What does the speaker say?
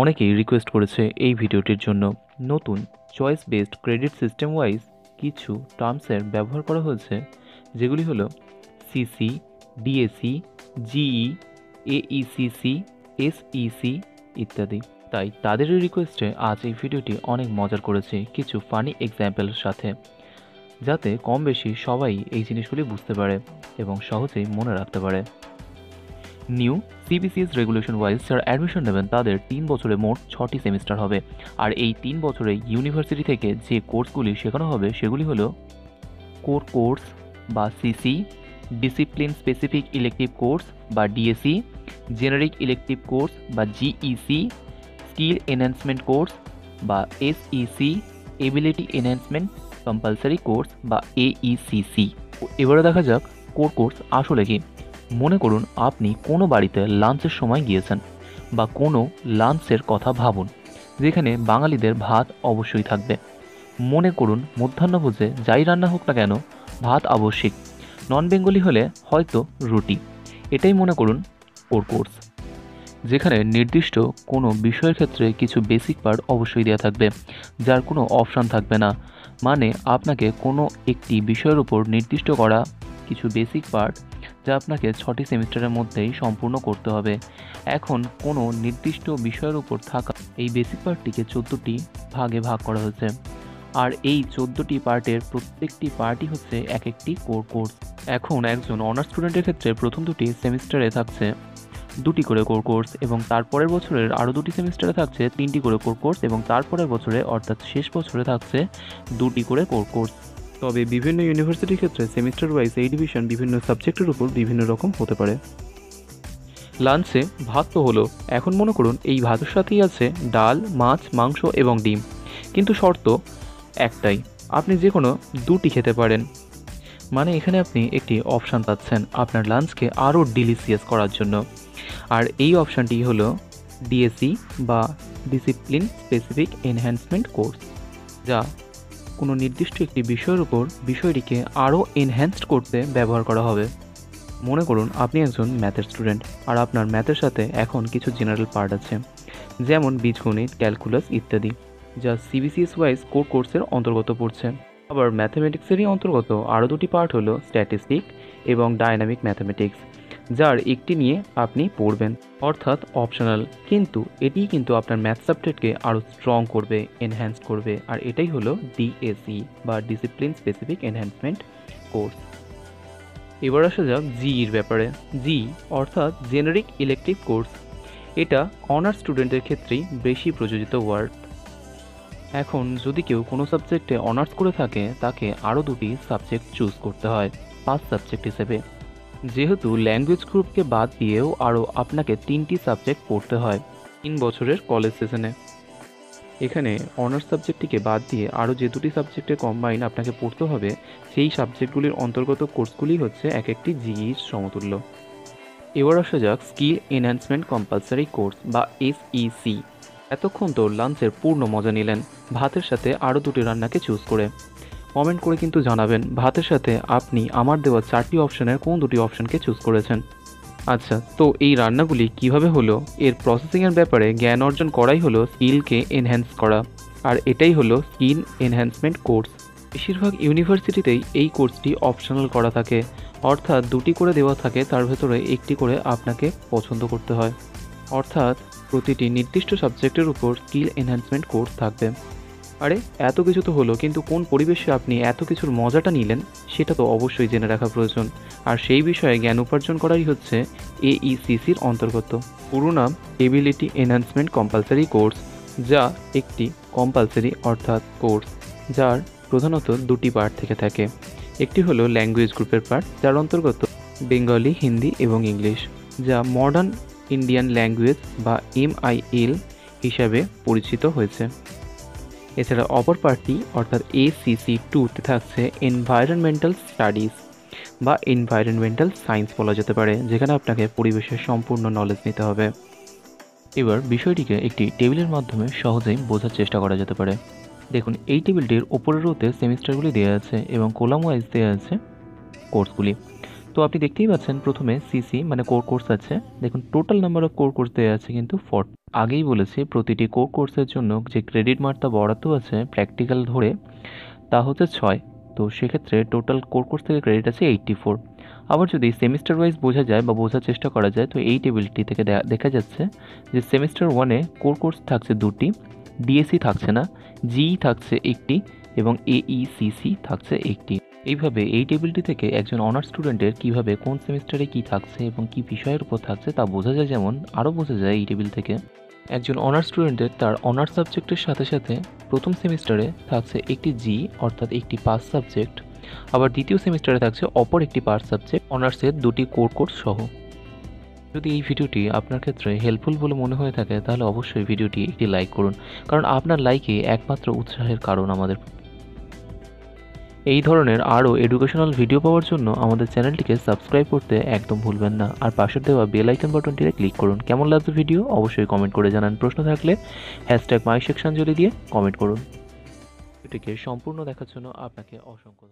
অনেকেই রিকোয়েস্ট করেছে এই ভিডিওটির জন্য। নতুন choice based credit system wise কিছু টার্মসের ব্যবহার করা হয়েছে, যেগুলি হলো CC DSE GE AECC SEC ইত্যাদি। তাই তাদেরই রিকোয়েস্টে আজ এই ভিডিওটি অনেক মজার করেছে কিছু ফানি এক্সাম্পলের সাথে, যাতে কম বেশি সবাই এই জিনিসগুলি বুঝতে পারে এবং সহজেই মনে রাখতে পারে। নিউ সিবিসিএস রেগুলেশন ওয়াইজ যারা অ্যাডমিশন নেবেন, তাদের তিন বছরে মোট ছটি সেমিস্টার হবে। আর এই তিন বছরে ইউনিভার্সিটি থেকে যে কোর্সগুলি শেখানো হবে, সেগুলি হলো কোর কোর্স বা CC discipline specific elective course বা ডিএসি জেনারিক ইলেকটিভ কোর্স বা জিইসি স্কিল এনহ্যান্সমেন্ট কোর্স বা SEC ability enhancement compulsory course বা এইসিসি এবারে দেখা যাক কোর কোর্স আসলে কি। মনে করুন আপনি কোনো বাড়িতে লাঞ্চের সময় গিয়েছেন বা কোনো লাঞ্চের কথা ভাবুন, যেখানে বাঙালিদের ভাত অবশ্যই থাকবে। মনে করুন মধ্যাহ্নভোজে যাই রান্না হোক না কেন, ভাত আবশ্যিক। নন বেঙ্গলি হলে হয়তো রুটি। এটাই মনে করুন ওর কোর্স। যেখানে নির্দিষ্ট কোনো বিষয়ের ক্ষেত্রে কিছু বেসিক পার্ট অবশ্যই দেওয়া থাকবে, যার কোনো অপশান থাকবে না। মানে আপনাকে কোনো একটি বিষয়ের উপর নির্দিষ্ট করা কিছু বেসিক পার্ট যা আপনাকে ছটি সেমিস্টারের মধ্যেই সম্পূর্ণ করতে হবে। এখন কোনো নির্দিষ্ট বিষয়ের উপর থাকা এই বেসিক পার্টটিকে চোদ্দোটি ভাগে ভাগ করা হয়েছে। আর এই চোদ্দোটি পার্টের প্রত্যেকটি পার্টই হচ্ছে এক একটি কোর কোর্স। এখন একজন অনার্স স্টুডেন্টের ক্ষেত্রে প্রথম দুটি সেমিস্টারে থাকছে দুটি করে কোর কোর্স এবং তারপরের বছরের আরও দুটি সেমিস্টারে থাকছে তিনটি করে কোর কোর্স এবং তারপরের বছরে অর্থাৎ শেষ বছরে থাকছে দুটি করে কোর কোর্স। তবে বিভিন্ন ইউনিভার্সিটির ক্ষেত্রে সেমিস্টার ওয়াইজ এই ডিভিশন বিভিন্ন সাবজেক্টের উপর বিভিন্ন রকম হতে পারে। লাঞ্চে ভাত তো হলো। এখন মনে করুন এই ভাতের সাথেই আছে ডাল, মাছ, মাংস এবং ডিম। কিন্তু শর্ত একটাই, আপনি যে কোনো দুটি খেতে পারেন। মানে এখানে আপনি একটি অপশান পাচ্ছেন আপনার লাঞ্চকে আরও ডিলিসিয়াস করার জন্য। আর এই অপশানটি হলো ডিএসসি বা ডিসিপ্লিন স্পেসিফিক এনহ্যান্সমেন্ট কোর্স, যা কোনো নির্দিষ্ট একটি বিষয়ের উপর বিষয়টিকে আরও এনহ্যান্সড করতে ব্যবহার করা হবে। মনে করুন, আপনি একজন ম্যাথের স্টুডেন্ট আর আপনার ম্যাথের সাথে এখন কিছু জেনারেল পার্ট আছে, যেমন বীজগণিত ক্যালকুলাস ইত্যাদি, যা সিবিসিএস ওয়াইজ কোর কোর্সের অন্তর্গত পড়ছে। আবার ম্যাথামেটিক্সেরই অন্তর্গত আরও দুটি পার্ট হলো স্ট্যাটিস্টিক এবং ডায়নামিক ম্যাথামেটিক্স যার একটি নিয়ে আপনি পড়বেন। অর্থাৎ অপশনাল কিন্তু এটিই কিন্তু আপনার ম্যাথ সাবজেক্টকে আরও স্ট্রং করবে এনহ্যান্স করবে। আর এটাই হলো ডিএসি বা ডিসিপ্লিন স্পেসিফিক এনহ্যান্সমেন্ট কোর্স এবার আসা যাক জিইর ব্যাপারে। জি অর্থাৎ জেনারিক ইলেকট্রিক কোর্স এটা অনার্স স্টুডেন্টের ক্ষেত্রেই বেশি প্রযোজিত ওয়ার্ড এখন যদি কেউ কোনো সাবজেক্টে অনার্স করে থাকে, তাকে আরও দুটি সাবজেক্ট চুজ করতে হয়, পাঁচ সাবজেক্ট হিসেবে। যেহেতু ল্যাঙ্গুয়েজ গ্রুপকে বাদ দিয়েও আরও আপনাকে তিনটি সাবজেক্ট পড়তে হয় তিন বছরের কলেজ সেশনে এখানে অনার্স সাবজেক্টটিকে বাদ দিয়ে আরও যে দুটি সাবজেক্টে কম্বাইন আপনাকে পড়তে হবে, সেই সাবজেক্টগুলির অন্তর্গত কোর্সগুলি হচ্ছে এক একটি জিইর সমতুল্য। এবার আসা যাক স্কিল এনহ্যান্সমেন্ট কম্পালসারি কোর্স বা এসইসি এতক্ষণ তো লাঞ্চের পূর্ণ মজা নিলেন। ভাতের সাথে আরও দুটি রান্নাকে চুজ করে। কমেন্ট করে কিন্তু জানাবেন ভাতের সাথে আপনি আমার দেওয়া চারটি অপশনের কোন দুটি অপশনকে চুজ করেছেন। আচ্ছা তো এই রান্নাগুলি কীভাবে হলো? এর প্রসেসিংয়ের ব্যাপারে জ্ঞান অর্জন করাই হলো স্কিলকে এনহ্যান্স করা। আর এটাই হলো স্কিল এনহ্যান্সমেন্ট কোর্স বেশিরভাগ ইউনিভার্সিটিতেই এই কোর্সটি অপশনাল করা থাকে। অর্থাৎ দুটি করে দেওয়া থাকে, তার ভেতরে একটি করে আপনাকে পছন্দ করতে হয়। অর্থাৎ প্রতিটি নির্দিষ্ট সাবজেক্টের উপর স্কিল এনহ্যান্সমেন্ট কোর্স থাকবে। আরে, এত কিছু তো হলো, কিন্তু কোন পরিবেশে আপনি এত কিছুর মজাটা নিলেন, সেটা তো অবশ্যই জেনে রাখা প্রয়োজন। আর সেই বিষয়ে জ্ঞান উপার্জন করাই হচ্ছে এইসিসির অন্তর্গত। পুরো নাম এবিলিটি এনহ্যান্সমেন্ট কম্পালসারি কোর্স যা একটি কম্পালসারি অর্থাৎ কোর্স যার প্রধানত দুটি পার্ট থেকে থাকে। একটি হলো ল্যাঙ্গুয়েজ গ্রুপের পার্ট যার অন্তর্গত বেঙ্গলি হিন্দি এবং ইংলিশ যা মডার্ন ইন্ডিয়ান ল্যাঙ্গুয়েজ বা এমআইএল হিসাবে পরিচিত হয়েছে। এছাড়া অপর পার্টটি, অর্থাৎ এসিসি টুতে থাকছে এনভায়রনমেন্টাল স্টাডিজ বা এনভায়রনমেন্টাল সায়েন্স বলা যেতে পারে, যেখানে আপনাকে পরিবেশের সম্পূর্ণ নলেজ নিতে হবে। এবার বিষয়টিকে একটি টেবিলের মাধ্যমে সহজেই বোঝার চেষ্টা করা যেতে পারে। দেখুন, এই টেবিলটির ওপরের রোতে সেমিস্টারগুলি দেওয়া আছে এবং কোলাম ওয়াইজ দেওয়া আছে কোর্সগুলি। তো আপনি দেখতেই পাচ্ছেন প্রথমে সিসি মানে কোর কোর্স আছে। দেখুন total number of core course দেওয়া আছে কিন্তু ফর আগেই বলেছি, প্রতিটি কোর কোর্সের জন্য যে ক্রেডিট মার্কটা বরাদ্দ আছে প্র্যাকটিক্যাল ধরে, তা হচ্ছে ছয়। তো সেক্ষেত্রে টোটাল কোর কোর্স থেকে ক্রেডিট আছে এইটটি ফোর আবার যদি সেমিস্টার ওয়াইজ বোঝা যায় বা বোঝার চেষ্টা করা যায়, তো এই টেবিলটি থেকে দেখা যাচ্ছে যে সেমিস্টার ওয়ানে কোর কোর্স থাকছে দুটি ডিএসসি থাকছে না জিই থাকছে একটি এবং এইসিসি থাকছে একটি। এইভাবে এই টেবিলটি থেকে একজন অনার্স স্টুডেন্টের কীভাবে কোন সেমিস্টারে কি থাকছে এবং কি বিষয়ের উপর থাকছে তা বোঝা যায় যেমন আরও বোঝা যায় এই টেবিল থেকে। একজন অনার্স স্টুডেন্টের তার অনার্স সাবজেক্টের সাথে সাথে প্রথম সেমিস্টারে থাকছে একটি জি অর্থাৎ একটি পাস সাবজেক্ট আবার দ্বিতীয় সেমিস্টারে থাকছে অপর একটি পাস সাবজেক্ট অনার্সের দুটি কোর কোর্স সহ। যদি এই ভিডিওটি আপনার ক্ষেত্রে হেল্পফুল বলে মনে হয়ে থাকে, তাহলে অবশ্যই ভিডিওটি একটি লাইক করুন, কারণ আপনার লাইকই একমাত্র উৎসাহের কারণ আমাদের এই ধরনের আরও এডুকেশনাল ভিডিও পাওয়ার জন্য আমাদের চ্যানেলটিকে সাবস্ক্রাইব করতে একদম ভুলবেন না। আর পাশের দেওয়া বেল আইকন বাটনটিতে ক্লিক করুন। কেমন লাগছে ভিডিও অবশ্যই কমেন্ট করে জানান। প্রশ্ন থাকলে হ্যাশট্যাগ মাই সেকশন জলি দিয়ে কমেন্ট করুন। এটিকে সম্পূর্ণ দেখার জন্য আপনাকে অসংখ্য